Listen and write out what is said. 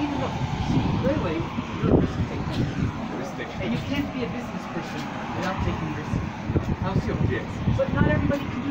even though, really, you're a risk taker. And you can't be a business person without taking risks. How's your Yes. But not everybody can